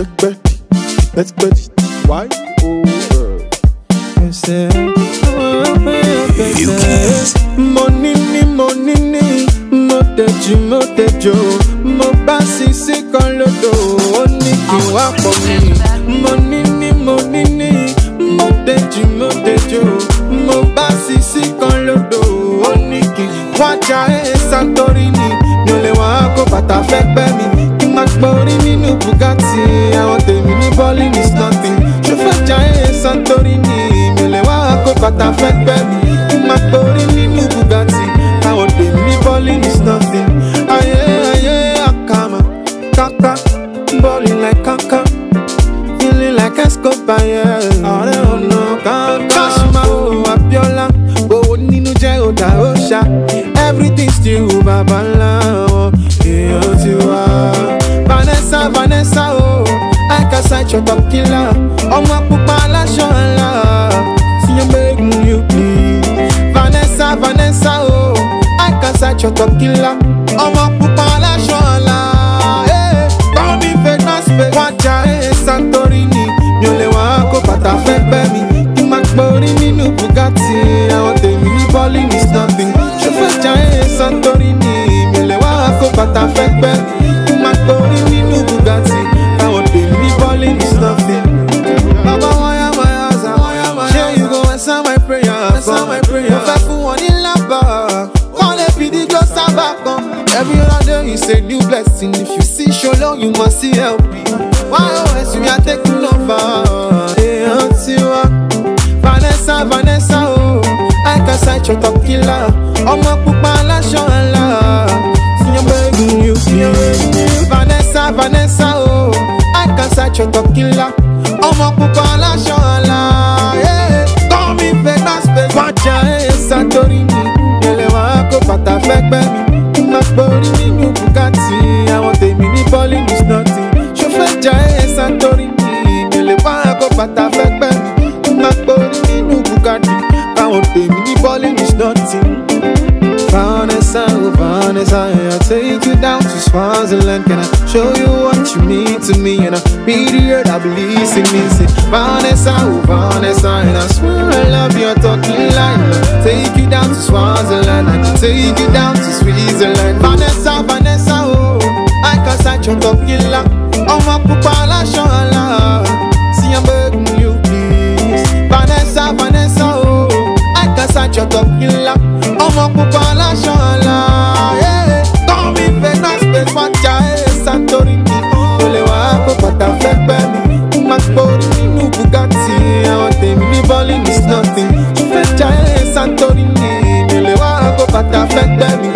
Let's go. why over? Mo ní ní mo ní ní mo tẹ̀jú mo tẹ̀jọ́ mo bá sisi kan lódò ó ní kí wá pọ̀ mí. Mo ní ní mo ní ní mo tẹ̀jú mo tẹ̀jọ́ mo bá sisi kan lódò ó ní kí wá já ẹ̀ sátórí ni mi ò lè wá kó pa orí mi nù Bugatti àwọn tèmi ní bowling is nothing ṣó fẹ́ Jaiye Santorini ìmìlẹ̀ wá àkókò tá a fẹ́ pẹ́ mi kó má pa orí mi nù Bugatti àwọn tèmi ní bowling is nothing ayé ayé àkàmọ̀ káká bowling like kankan feeling like Escobar yeah. ọ̀rẹ́ ọ̀nà kankan ṣùgbọ́n o Abiola owó nínú jẹ́ ọ̀dà ó ṣá everything still bàbá ẹ̀sà o àìkàsà ìṣọ̀bọ̀ kìlọ̀ ọmọ pupa aláṣọ ńlá sí yóò mẹ́gun yóò bí. Vanessa Vanessa o àìkàsà ìṣọ̀bọ̀ kìlọ̀ ọmọ pupa aláṣọ ńlá. Eh, Bọ́ọ̀mì fragrance fẹ́ wá jà ẹ́ eh, Santorini mi ò lè wá kó bàtà fẹ́ pẹ́ mi kí má gbórí nínú Bugatti àwọn tèmi ní bọ́ọ̀lì miss nothing ṣùgbọ́n jà ẹ́ eh, Santorini mi ò lè wá kó bàtà fẹ́ pẹ́ is a new blessing. If you see Shalom, you must see help. Why always we are taking over? Hey, Vanessa, Vanessa, oh, I can sight your top killer. I'm a pupa alasho ala. See am begging you feel. Vanessa, Vanessa, oh, I can sight your top killer. I'm a pupa alasho falling is nothing ṣó fẹ́ jà ẹ́ santori ìbẹ̀lẹ̀ wá àgọ́ bàtà fẹ́ pẹ́ ó máa gbórí falling is nothing. Vanessa, oh Vanessa, I'll take you down to Swaziland. Can I show you what you mean to me? And I be the earth, I believe in me. Say, Vanessa, oh Vanessa, and I swear I love your talking line. take you down to Swaziland, I can take you down to Switzerland. calling is nothing. Fẹ́ ja Santorini, èlé wa